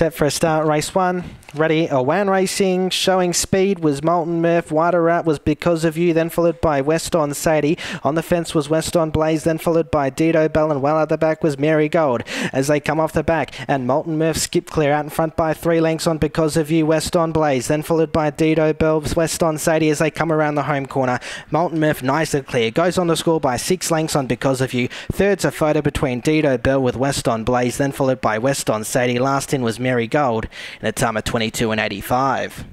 Set for a start, race one. Ready, Awan Racing, showing speed was Molten Murph. Wider out was Because of You, then followed by West on Sadie. On the fence was West on Blaze, then followed by Dido Bell, and well at the back was Mary Gold as they come off the back. And Molten Murph skipped clear out in front by three lengths on Because of You, West on Blaze, then followed by Dido Bell, West on Sadie as they come around the home corner. Molten Murph nice and clear, goes on to score by six lengths on Because of You. Third's a photo between Dido Bell with West on Blaze, then followed by West on Sadie. Last in was Mary Gold in a time of 22 and 85.